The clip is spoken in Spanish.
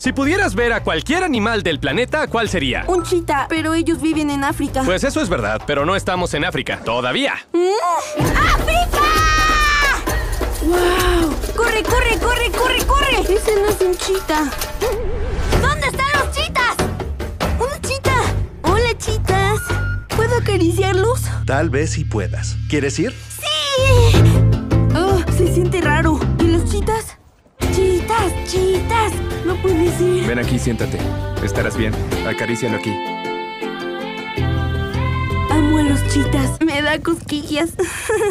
Si pudieras ver a cualquier animal del planeta, ¿cuál sería? Un chita, pero ellos viven en África. Pues eso es verdad, pero no estamos en África. Todavía. ¡África! ¡Wow! ¡Corre, corre, corre, corre, corre! Ese no es un chita. ¿Dónde están los chitas? ¡Un chita! Hola, chitas. ¿Puedo acariciarlos? Tal vez si puedas. ¿Quieres ir? ¡Sí! Oh, se siente raro. ¿Y los chitas? ¡Chitas, chitas! No puedes ir. Ven aquí, siéntate. Estarás bien. Acarícialo aquí. Amo a los chitas. Me da cosquillas.